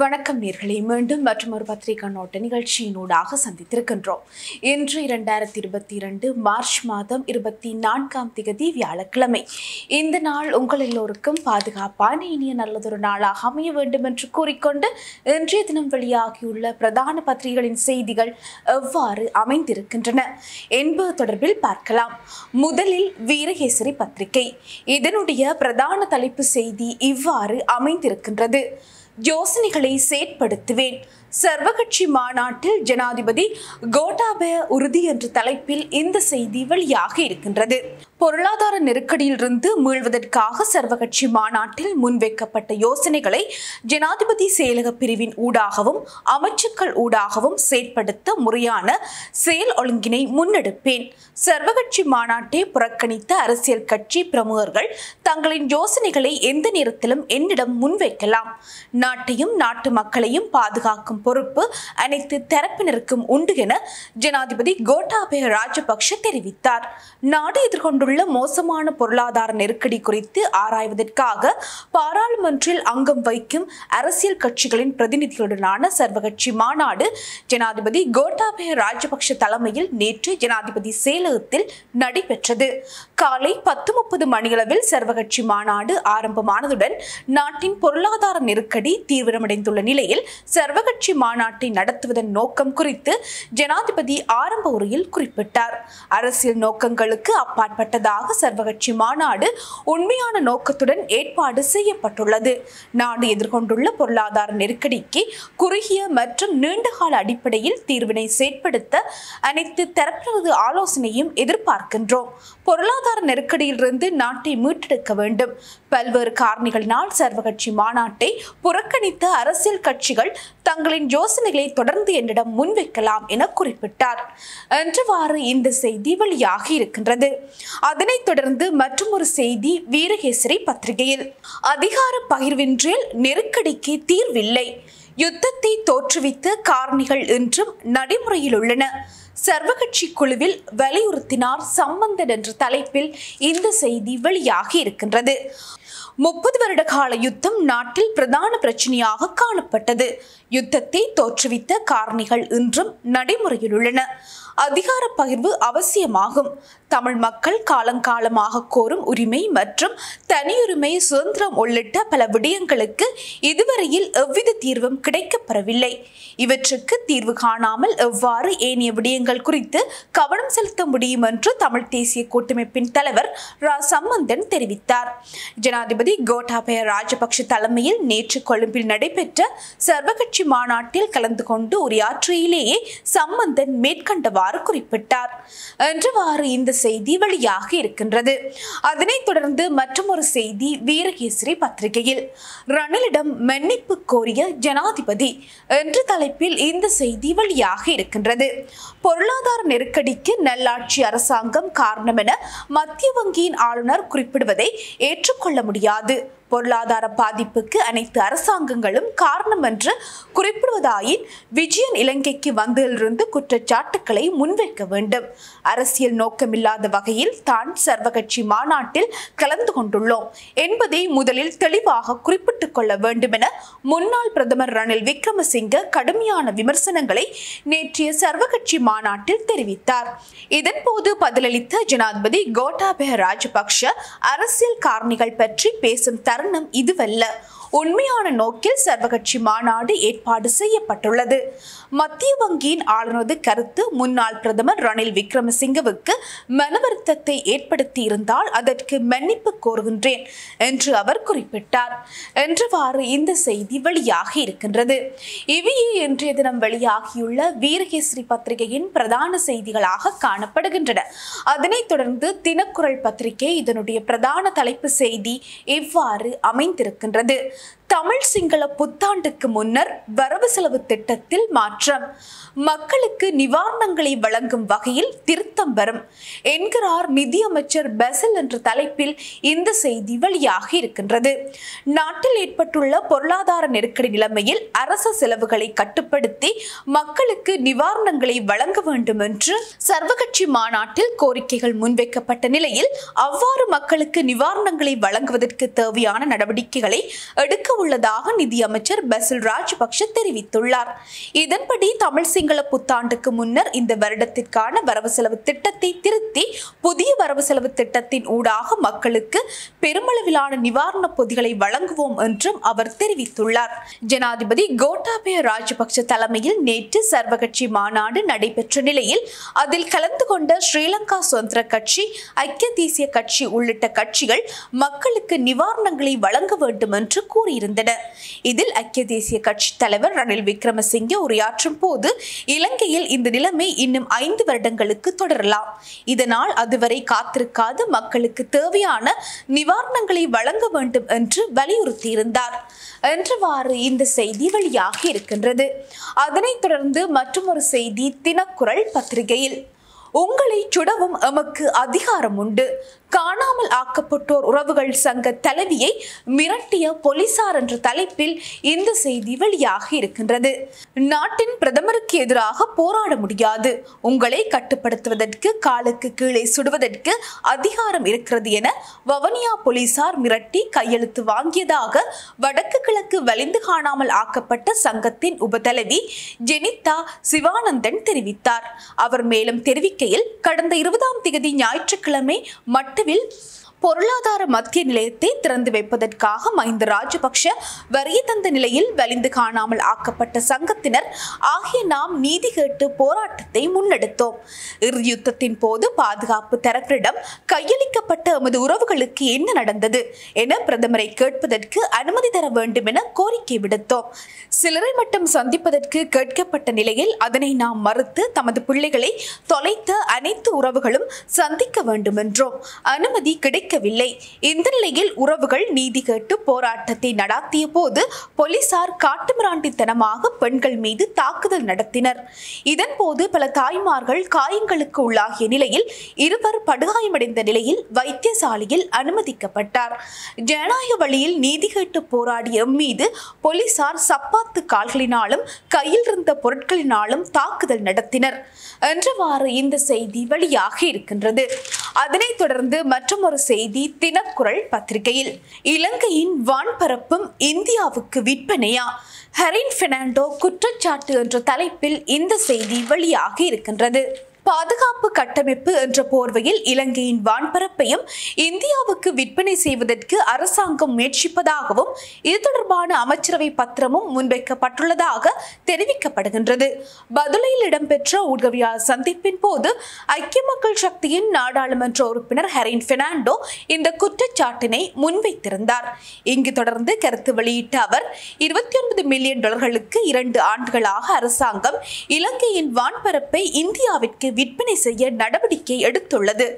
வணக்கம் நேர்களை. மீண்டும் மற்றும் ஒரு பத்திரிகை நோட்ட நிகழ்ச்சியினூடாக சந்தித்திருக்கின்றோம். இன்று இரண்டாயிரத்தி இருபத்தி இரண்டு மார்ச் மாதம் இருபத்தி நான்காம் திகதி வியாழக்கிழமை. இந்த நாள் உங்கள் எல்லோருக்கும் பாதுகாப்பான இனிய நல்லதொரு நாளாக அமைய வேண்டும் என்று கூறிக்கொண்டு இன்றைய தினம் வெளியாகியுள்ள பிரதான பத்திரிகைகளின் செய்திகள் எவ்வாறு அமைந்திருக்கின்றன என்பது தொடர்பில் பார்க்கலாம். முதலில் வீரகேசரி பத்திரிகை. இதனுடைய பிரதான தலைப்பு செய்தி இவ்வாறு அமைந்திருக்கின்றது. யோசனைகளை செயற்படுத்துவேன். சர்வகட்சி மாநாட்டில் ஜனாதிபதி கோட்டாபய உறுதி என்ற தலைப்பில் இந்த செய்தி வெளியாக இருக்கின்றது. பொருளாதார நெருக்கடியிலிருந்து மீள்வதற்காக சர்வகட்சி மாநாட்டில் முன்வைக்கப்பட்ட யோசனைகளை ஜனாதிபதி செயலக பிரிவின் ஊடாகவும் அமைச்சுக்கள் ஊடாகவும் செயற்படுத்த முறையான செயல் ஒழுங்கினை முன்னெடுப்பேன். சர்வகட்சி மாநாட்டை புறக்கணித்த அரசியல் கட்சி பிரமுகர்கள் தங்களின் யோசனைகளை எந்த நேரத்திலும் என்னிடம் முன்வைக்கலாம். நாட்டையும் நாட்டு மக்களையும் பாதுகாக்கும் பொறுப்பு அனைத்து தரப்பினருக்கும் உண்டு என ஜனாதிபதி கோட்டாபய ராஜபக்ஷ தெரிவித்தார். நாடு எதிர்கொண்டுள்ள மோசமான பொருளாதார நெருக்கடி குறித்து ஆராய்வதற்காக பாராளுமன்றில் அங்கம் வைக்கும் அரசியல் கட்சிகளின் பிரதிநிதிகளுடனான சர்வகட்சி மாநாடு ஜனாதிபதி கோட்டாபய ராஜபக்ஷ தலைமையில் நேற்று ஜனாதிபதி செயலகத்தில் நடைபெற்றது. காலை பத்து முப்பது மணியளவில் சர்வகட்சி மாநாடு ஆரம்பமானதுடன் நாட்டின் பொருளாதார நெருக்கடி தீவிரமடைந்துள்ள நிலையில் சர்வகட்சி மாநாட்டை நடத்துவதன் நோக்கம் குறித்து ஜனாதிபதி ஆரம்ப உரையில் குறிப்பிட்டார். அரசியல் நோக்கங்களுக்கு அப்பாற்பட்டதாக சர்வகட்சி மாநாடு உண்மையான நோக்கத்துடன் ஏற்பாடு செய்யப்பட்டுள்ளது. நாடு எதிர்கொண்டுள்ள பொருளாதார நெருக்கடிக்கு குறுகிய மற்றும் நீண்டகால அடிப்படையில் தீர்வினை செயற்படுத்த அனைத்து தரப்பினரது ஆலோசனையும் எதிர்பார்க்கின்றோம். பொருளாதார நெருக்கடியிலிருந்து நாட்டை மீட்டெடுக்க வேண்டும். பல்வேறு காரணிகளினால் சர்வகட்சி மாநாட்டை புறக்கணித்த அரசியல் கட்சிகள் தங்களின் யோசனைகளை தொடர்ந்து என்னிடம் முன்வைக்கலாம் என குறிப்பிட்டார். என்றவாறு இந்த செய்தி வெளியாகி இருக்கின்றது. அதனைத் தொடர்ந்து மற்றொரு செய்தி வீரகேசரி பத்திரிகையில். அதிகார பகிர்வின்றில் நெருக்கடிக்கு தீர்வில்லை. யுத்தத்தை தோற்றுவித்த காரணிகள் இன்றும் நடைமுறையில் உள்ளன. சர்வகட்சி குழுவில் வலியுறுத்தினார் சம்பந்தன் என்ற தலைப்பில் இந்த செய்தி வெளியாகி இருக்கின்றது. முப்பது வருட கால யுத்தம் நாட்டில் பிரதான பிரச்சனையாக காணப்பட்டது. யுத்தத்தை தோற்றுவித்த காரணிகள் இன்றும் நடைமுறையில் உள்ளன. அதிகார பகிர்வு அவசியமாகும். தமிழ் மக்கள் காலங்காலமாக கோரும் உரிமை மற்றும் தனியுரிமை சுதந்திரம் உள்ளிட்ட பல விடயங்களுக்கு இதுவரையில் எவ்வித தீர்வும் கிடைக்கப்பெறவில்லை. இவற்றுக்கு தீர்வு காணாமல் எவ்வாறு ஏனைய விடயங்கள் குறித்து கவனம் செலுத்த முடியும் என்று தமிழ் தேசிய கூட்டமைப்பின் தலைவர் ரா. சம்பந்தன் தெரிவித்தார். ஜனாதிபதி கோட்டாபய ராஜபக்ஷ தலைமையில் நேற்று கொழும்பில் நடைபெற்ற சர்வகட்சி மாநாட்டில் கலந்து கொண்டு உரையாற்றியிலேயே சம்பந்தன் மேற்கண்டவாறு குறிப்பிட்டார். என்றவாறு இந்த செய்தி வெளியாக இருக்கின்றது. அதனைத் தொடர்ந்து மற்றொரு செய்தி வீரகேசரி பத்திரிகையில். ரணிலிடம் மன்னிப்பு கோரிய ஜனாதிபதி என்ற தலைப்பில் இந்த செய்தி வெளியாக இருக்கின்றது. பொருளாதார நெருக்கடிக்கு நல்லாட்சி அரசாங்கம் காரணம் என மத்திய வங்கியின் ஆளுநர் குறிப்பிடுவதை ஏற்றுக்கொள்ள முடியாது. பொருளாதார பாதிப்புக்கு அனைத்து அரசாங்கங்களும் காரணம் என்று குறிப்பிடுவதாயின் விஜயன் இலங்கைக்கு வந்ததிலிருந்து குற்றச்சாட்டுக்களை முன்வைக்க வேண்டும். அரசியல் நோக்கமில்லாத வகையில் தான் சர்வகட்சி மாநாட்டில் கலந்து கொண்டுள்ளோம். என்பதை முதலில் தெளிவாக குறிப்பிட்டுக் கொள்ள வேண்டும் என முன்னாள் பிரதமர் ரணில் விக்ரமசிங்க கடுமையான விமர்சனங்களை நேற்றைய சர்வகட்சி மாநாட்டில் தெரிவித்தார். இதன்போது பதிலளித்த ஜனாதிபதி கோட்டாபய ராஜபக்ஷ அரசியல் காரணிகள் பற்றி பேசும் தருணம் இதுவல்ல. உண்மையான நோக்கில் சர்வகட்சி மாநாடு ஏற்பாடு செய்யப்பட்டுள்ளது. மத்திய வங்கியின் ஆளுநரது கருத்து முன்னாள் பிரதமர் ரணில் விக்ரமசிங்கவுக்கு மனவருத்தத்தை வருத்தத்தை ஏற்படுத்தியிருந்தால் அதற்கு மன்னிப்பு கோருகின்றேன் என்று அவர் குறிப்பிட்டார். என்றவாறு இந்த செய்தி வெளியாகி இருக்கின்றது. இவையே இன்றைய தினம் வெளியாகியுள்ள வீரகேசரி பத்திரிகையின் பிரதான செய்திகளாக காணப்படுகின்றன. அதனைத் தொடர்ந்து தினக்குரல் பத்திரிகை இதனுடைய பிரதான தலைப்பு செய்தி இவ்வாறு அமைந்திருக்கின்றது. தமிழ் சிங்கள புத்தாண்டுக்கு முன்னர் வரவு செலவு திட்டத்தில் மாற்றம். மக்களுக்கு நிவாரணங்களை வழங்கும் வகையில் திருத்தம் வரும். என்கிறார் நிதியமைச்சர் பெசல் என்ற தலைப்பில் இந்த செய்தி வெளியாகி இருக்கின்றது. நாட்டில் ஏற்பட்டுள்ள பொருளாதார நெருக்கடி நிலைமையில் அரச செலவுகளை கட்டுப்படுத்தி மக்களுக்கு நிவாரணங்களை வழங்க வேண்டும் என்று சர்வகட்சி மாநாட்டில் கோரிக்கைகள் முன்வைக்கப்பட்ட நிலையில் அவ்வாறு மக்களுக்கு நிவாரணங்களை வழங்குவதற்கு தேவையான நடவடிக்கைகளை எடுக்க உள்ளதாக நிதியமைச்சர் பசில் ராஜபக்ஷ தெரிவித்துள்ளார். இதன்படி தமிழ் சிங்கள புத்தாண்டுக்கு முன்னர் இந்த வருடத்திற்கான வரவு செலவு திட்டத்தை திருத்தி புதிய வரவு செலவு திட்டத்தின் ஊடாக மக்களுக்கு பெருமளவிலான நிவாரணப் பொதிகளை வழங்குவோம் என்றும் அவர் தெரிவித்துள்ளார். ஜனாதிபதி கோட்டாபய ராஜபக்ஷ தலைமையில் நேற்று சர்வகட்சி மாநாடு நடைபெற்ற நிலையில் அதில் கலந்து கொண்ட ஸ்ரீலங்கா சுதந்திர கட்சி ஐக்கிய தேசிய கட்சி உள்ளிட்ட கட்சிகள் மக்களுக்கு நிவாரணங்களை வழங்க வேண்டும் என்று இருந்தன. இதில் ஐக்கிய தேசிய கட்சி தலைவர் ரணில் விக்ரமசிங்கே உரையாற்றும் போது இலங்கையில் இந்த நிலைமை இன்னும் ஐந்து வருடங்களுக்கு தொடரலாம். இதனால் அதுவரை காத்திருக்காது மக்களுக்கு தேவையான நிவாரணங்களை வழங்க வேண்டும் என்று வலியுறுத்தியிருந்தார். என்றவாறு இந்த செய்தி வெளியாகி இருக்கின்றது. அதனைத் தொடர்ந்து மற்றொரு செய்தி தினக்குரல் பத்திரிகையில். உங்களை சுடவும் எமக்கு அதிகாரம் உண்டு காணாமல் ஆக்கப்பட்டோர் உறவுகள் சங்க தலைவியை மிரட்டிய போலீசார் என்ற தலைப்பில் இந்த செய்தி வெளியாகி இருக்கின்றது. நாட்டின் பிரதமருக்கு எதிராக போராட முடியாது. உங்களை கட்டுப்படுத்துவதற்கு காலுக்கு கீழே சுடுவதற்கு அதிகாரம் இருக்கிறது என வவனியா போலீசார் மிரட்டி கையெழுத்து வாங்கியதாக வடக்கு கிழக்கு வலிந்து காணாமல் ஆக்கப்பட்ட சங்கத்தின் உபதலைவி ஜெனிதா சிவானந்தன் தெரிவித்தார். அவர் மேலும் தெரிவிக்கையில் கடந்த இருபதாம் தேதி ஞாயிற்றுக்கிழமை மட்டுவில் பொருளாதார மத்திய நிலையத்தை திறந்து வைப்பதற்காக மஹிந்த ராஜபக்ஷ வரிய தந்த நிலையில் வலிந்து காணாமல் ஆக்கப்பட்ட சங்கத்தினர் ஆகிய நாம் நீதி கேட்டு போராட்டத்தை முன்னெடுத்தோம். இறுதியுத்தத்தின் போது பாதுகாப்பு தரப்பிடம் கையளிக்கப்பட்ட எமது உறவுகளுக்கு என்ன நடந்தது என பிரதமரை கேட்பதற்கு அனுமதி தர வேண்டும் என கோரிக்கை விடுத்தோம். சிலரை மட்டும் சந்திப்பதற்கு கேட்கப்பட்ட நிலையில் அதனை நாம் மறுத்து தமது பிள்ளைகளை தொலைத்த அனைத்து உறவுகளும் சந்திக்க வேண்டும் என்றோம் அனுமதி கிடைக்கவில்லை இந்த நிலையில் உறவுகள் நீதி கேட்டு போராட்டத்தை நடாத்திய போது போலீசார் காட்டுமிராண்டித்தனமாக பெண்கள் மீது தாக்குதல் நடத்தினர். இதன் போது பல தாய்மார்கள் காயங்களுக்கு உள்ளாகிய நிலையில் இருவர் படுகாயமடைந்த நிலையில் வைத்தியசாலையில் அனுமதிக்கப்பட்டார். ஜனநாயக வழியில் நீதி கேட்டு போராடிய மீது போலீசார் சப்பாத்து கால்களினாலும் கையில் இருந்த பொருட்களினாலும் தாக்குதல் நடத்தினர். என்றவாறு இந்த செய்தி வெளியாகி இருக்கின்றது. அதனைத் தொடர்ந்து மற்றொரு செய்தி தினக்குரல் பத்திரிகையில். இலங்கையின் வான்பரப்பும் இந்தியாவுக்கு விற்பனையா? ஹரின் பெர்னாண்டோ குற்றச்சாட்டு என்ற தலைப்பில் இந்த செய்தி வெளியாகி இருக்கின்றது. பாதுகாப்பு கட்டமைப்பு என்ற போர்வையில் இலங்கையின் வான்பரப்பையும் இந்தியாவுக்கு விற்பனை செய்வதற்கு அரசாங்கம் முயற்சிப்பதாகவும் இது தொடர்பான அமைச்சரவை பத்திரமும் முன்வைக்கப்பட்டுள்ளதாக தெரிவிக்கப்படுகின்றது. பதுளையில் இடம்பெற்ற ஊடகவியாளர் சந்திப்பின் போது ஐக்கிய மக்கள் சக்தியின் நாடாளுமன்ற உறுப்பினர் ஹெரின் பெர்னாண்டோ இந்த குற்றச்சாட்டினை முன்வைத்திருந்தார். இங்கு தொடர்ந்து கருத்து வெளியிட்ட அவர் இருபத்தி ஒன்பது மில்லியன் டாலர்களுக்கு இரண்டு ஆண்டுகளாக அரசாங்கம் இலங்கையின் வான்பரப்பை இந்தியாவிற்கு விற்பனை செய்ய நடவடிக்கை எடுத்துள்ளது.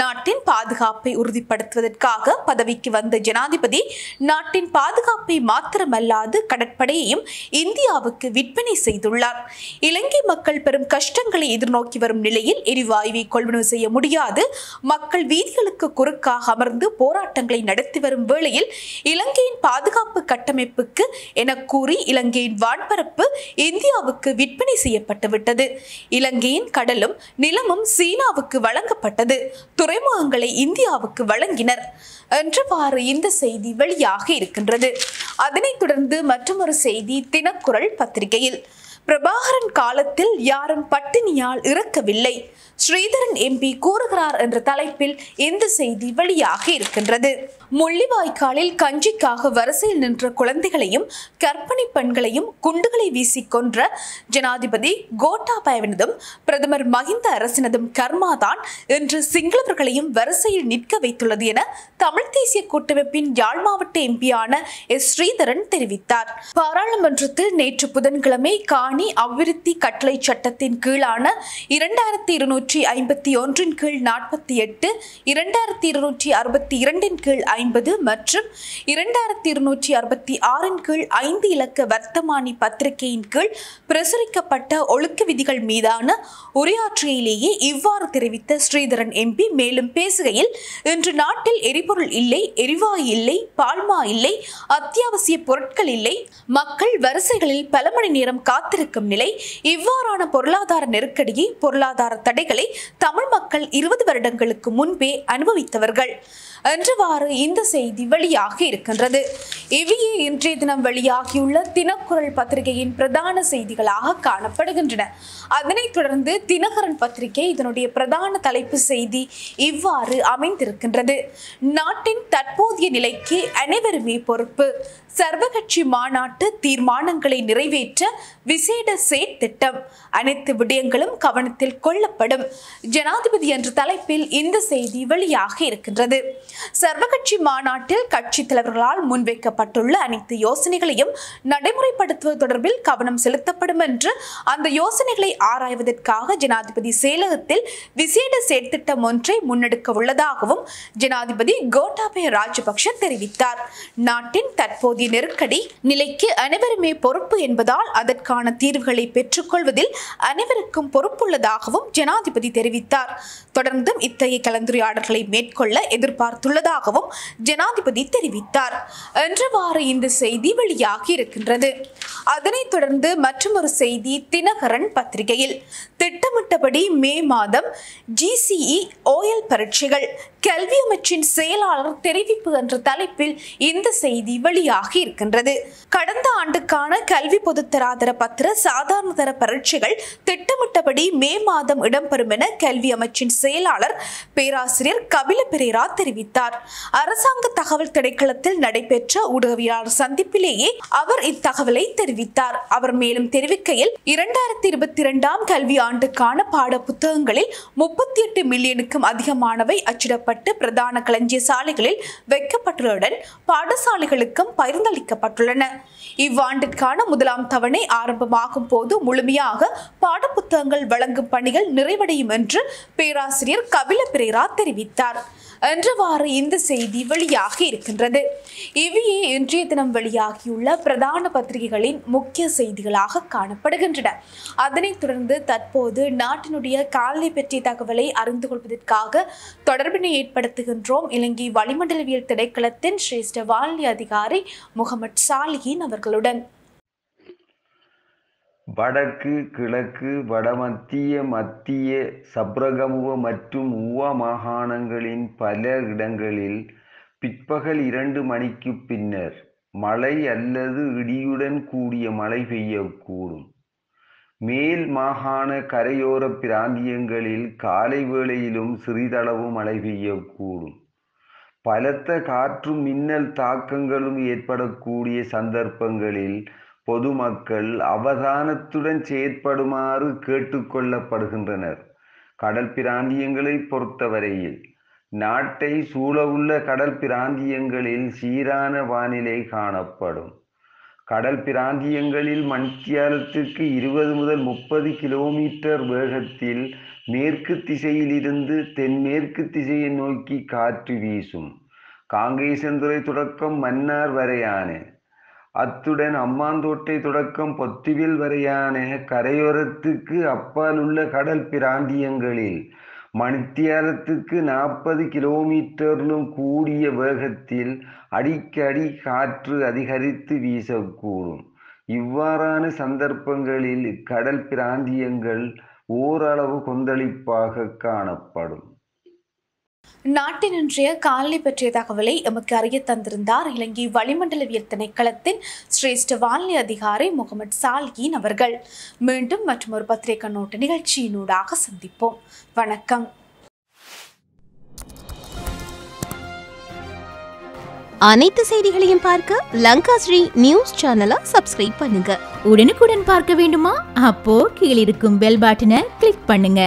நாட்டின் பாதுகாப்பை உறுதிப்படுத்துவதற்காக பதவிக்கு வந்த ஜனாதிபதி நாட்டின் பாதுகாப்பை மாத்திரமல்லாது கடற்படையையும் இந்தியாவுக்கு விற்பனை செய்துள்ளார். இலங்கை மக்கள் பெரும் கஷ்டங்களை எதிர்நோக்கி வரும் நிலையில் எரிவாயுவை கொள்வனவு செய்ய முடியாது. மக்கள் வீதிகளுக்கு குறுக்காக அமர்ந்து போராட்டங்களை நடத்தி வரும் வேளையில் இலங்கையின் பாதுகாப்பு கட்டமைப்புக்கு என கூறி இலங்கையின் வான்பரப்பு இந்தியாவுக்கு விற்பனை செய்யப்பட்டுவிட்டது. இலங்கையின் கடலும் நிலமும் சீனாவுக்கு வழங்கப்பட்டது. துறைமுகங்களை இந்தியாவுக்கு வழங்கினர் என்றவாறு இந்த செய்தி வெளியாக இருக்கின்றது. அதனைத் தொடர்ந்து மற்றொரு செய்தி தினக்குரல் பத்திரிகையில். பிரபாகரன் காலத்தில் யாரும் பட்டினியால் இறக்கவில்லை. ஸ்ரீதரன் எம்பி கூறுகிறார் என்ற தலைப்பில் இந்த செய்தி வெளியாக இருக்கின்றது? முள்ளிவாய்க்காலில் கஞ்சிக்காக வரிசையில் நின்ற குழந்தைகளையும் கற்பனை பெண்களையும் குண்டுகளை வீசி கொன்ற ஜனாதிபதி கோட்டாபயவினதும் பிரதமர் மஹிந்த அரசினதும் கர்மாதான் இன்று சிங்களவர்களையும் வரிசையில் நிற்க வைத்துள்ளது என தமிழ் தேசிய கூட்டமைப்பின் யாழ் மாவட்ட எம்பியான எஸ் ஸ்ரீதரன் தெரிவித்தார். பாராளுமன்றத்தில் நேற்று புதன்கிழமை காணி அபிவிருத்தி கட்டளை சட்டத்தின் கீழான இரண்டாயிரத்தி இருநூற்றி ஐம்பத்தி ஒன்றின் கீழ் நாற்பத்தி எட்டு இரண்டாயிரத்தி இருநூற்றி அறுபத்தி இரண்டின் கீழ் ஐம்பது மற்றும் இரண்டாயிரத்தி இருநூற்றி அறுபத்தி ஆறின் கீழ் ஐந்து இலக்க வர்த்தமானி பத்திரிகையின் கீழ் பிரசுரிக்கப்பட்ட ஒழுக்க விதிகள் மீதான உரையாற்றியிலேயே இவ்வாறு தெரிவித்த ஸ்ரீதரன் எம்பி. மேலும் பேசுகையில் இன்று நாட்டில் எரிபொருள் இல்லை எரிவாயு இல்லை பால்மா இல்லை அத்தியாவசிய பொருட்கள் இல்லை மக்கள் வரிசைகளில் பல மணி நேரம் காத்திரு இருக்கும் நிலை இவ்வாறான பொருளாதார நெருக்கடியை பொருளாதார தடைகளை தமிழ் மக்கள் இருபது வருடங்களுக்கு முன்பே அனுபவித்தவர்கள். என்றவாறு இந்த செய்தி வெளியாகி இருக்கின்றது. இவையே இன்றைய தினம் வெளியாகியுள்ள தினக்குரல் பத்திரிகையின் பிரதான செய்திகளாக காணப்படுகின்றன. அதனைத் தொடர்ந்து தினகரன் பத்திரிகை இதனுடைய பிரதான தலைப்பு செய்தி இவ்வாறு அமைந்திருக்கின்றது. நாட்டின் தற்போதைய நிலைக்கு அனைவருமே பொறுப்பு. சர்வகட்சி மாநாட்டு தீர்மானங்களை நிறைவேற்ற விசேட சேட் திட்டம். அனைத்து விடயங்களும் கவனத்தில் கொள்ளப்படும். ஜனாதிபதி என்ற தலைப்பில் இந்த செய்தி வெளியாக இருக்கின்றது. சர்வகட்சி மாநாட்டில் கட்சித் தலைவர்களால் முன்வைக்கப்பட்டுள்ள அனைத்து யோசனைகளையும் நடைமுறைப்படுத்துவது தொடர்பில் கவனம் செலுத்தப்படும் என்று அந்த யோசனைகளை ஆராய்வதற்காக ஜனாதிபதி செயலகத்தில் விசேட செயற்திட்டம் ஒன்றை முன்னெடுக்க உள்ளதாகவும் ஜனாதிபதி கோட்டாபய ராஜபக்ஷ தெரிவித்தார். நாட்டின் தற்போதைய நெருக்கடி நிலைக்கு அனைவருமே பொறுப்பு என்பதால் அதற்கான தீர்வுகளை பெற்றுக்கொள்வதில் அனைவருக்கும் பொறுப்புள்ளதாகவும் ஜனாதிபதி தெரிவித்தார். தொடர்ந்தும் இத்தகைய கலந்துரையாடல்களை மேற்கொள்ள எதிர்பார்த்துள்ளதாகவும் ஜனாதிபதி தெரிவித்தார். என்றவாறு இந்த செய்தி வெளியாகி இருக்கின்றது. அதனைத் தொடர்ந்து மற்றொரு செய்தி தினகரன் பத்திரிகையில். திட்டமிட்டபடி மே மாதம் ஜிசிஇ ஓஎல் பரீட்சைகள் கல்வி அமைச்சின் செயலாளர் தெரிவிப்பு என்ற தலைப்பில் இந்த செய்தி வெளியாகி இருக்கின்றது. கடந்த ஆண்டுக்கான கல்வி பொதுத்தராதர பத்திர சாதாரண தர பரீட்சைகள் திட்டமிட்டபடி மே மாதம் இடம்பெறும் என கல்வி அமைச்சின் செயலாளர் பேராசிரியர் கபில பெரேரா தெரிவித்தார். அரசாங்க தகவல் திணைக்களத்தில் நடைபெற்ற ஊடகவியலாளர் சந்திப்பிலேயே அவர் இத்தகவலை தெரிவித்தார். அவர் மேலும் தெரிவிக்கையில் இரண்டாயிரத்தி இருபத்தி இரண்டாம் கல்வி ஆண்டு ஆண்டுக்கான பாட புத்தகங்களில் முப்பத்தி எட்டு மில்லியனுக்கும் அதிகமானவை அச்சிடப்பட்டு பிரதான களஞ்சிய சாலைகளில் வைக்கப்பட்டுள்ளதுடன் பாடசாலைகளுக்கும் பகிர்ந்தளிக்கப்பட்டுள்ளன. இவ்வாண்டிற்கான முதலாம் தவணை ஆரம்பமாகும் போது முழுமையாக பாடப்புத்தகங்கள் வழங்கும் பணிகள் நிறைவடையும் என்று பேராசிரியர் கபில பிரேரா தெரிவித்தார். என்றவாறு இந்த செய்தி வெளியாகி இருக்கின்றது. இவையே இன்றைய தினம் வெளியாகியுள்ள பிரதான பத்திரிகைகளின் முக்கிய செய்திகளாக காணப்படுகின்றன. அதனைத் தொடர்ந்து தற்போது நாட்டினுடைய காலநிலை பற்றிய தகவலை அறிந்து கொள்வதற்காக தொடர்பினை ஏற்படுத்துகின்றோம். இலங்கை வளிமண்டலவியல் திணைக்களத்தின் சிரேஷ்ட வானிலை அதிகாரி முகமது சாலிஹின் அவர்களுடன். வடக்கு கிழக்கு வடமத்திய மத்திய சப்ரகமுவ மற்றும் உவ மாகாணங்களின் பல இடங்களில் பிற்பகல் இரண்டு மணிக்கு பின்னர் மழை அல்லது இடியுடன் கூடிய மழை பெய்யக்கூடும். மேல் மாகாண கரையோர பிராந்தியங்களில் காலை வேளையிலும் சிறிதளவு மழை பெய்யக்கூடும். பலத்த காற்றும் மின்னல் தாக்கங்களும் ஏற்படக்கூடிய சந்தர்ப்பங்களில் பொதுமக்கள் அவதானத்துடன் செயற்படுமாறு கேட்டுக்கொள்ளப்படுகின்றனர். கடல் பிராந்தியங்களை பொறுத்தவரையில் நாட்டை சூழவுள்ள கடல் பிராந்தியங்களில் சீரான வானிலை காணப்படும். கடல் பிராந்தியங்களில் மணித்தியாலத்துக்கு இருபது முதல் முப்பது கிலோமீட்டர் வேகத்தில் மேற்கு திசையிலிருந்து தென்மேற்கு திசையை நோக்கி காற்று வீசும். காங்கேசந்துறை தொடக்கம் மன்னார் வரையான அத்துடன் அம்மாந்தோட்டை தொடக்கம் பொத்துவில் வரையான கரையோரத்துக்கு அப்பால் உள்ள கடல் பிராந்தியங்களில் மணித்தியாலத்துக்கு நாற்பது கிலோமீட்டரிலும் கூடிய வேகத்தில் அடிக்கடி காற்று அதிகரித்து வீசக்கூடும். இவ்வாறான சந்தர்ப்பங்களில் கடல் பிராந்தியங்கள் ஓரளவு கொந்தளிப்பாக காணப்படும். நாட்டின் இன்றைய காலநிலை பற்றிய தகவலை எமக்கு அறிய தந்திருந்தார் இலங்கை வளிமண்டலவியல் திணைக்களத்தின் சிரேஷ்ட வானிலை அதிகாரி முகமது சாலியின் அவர்கள். மீண்டும் மற்றும் ஒரு பத்திரிகை கண்ணோட்ட நிகழ்ச்சியினூடாக சந்திப்போம். வணக்கம். அனைத்து செய்திகளையும் பார்க்க லங்கா ஸ்ரீ நியூஸ் சேனலை சப்ஸ்கிரைப் பண்ணுங்க. உடனுக்குடன் பார்க்க வேண்டுமா? அப்போ கீழிருக்கும் பெல் பட்டனை கிளிக் பண்ணுங்க.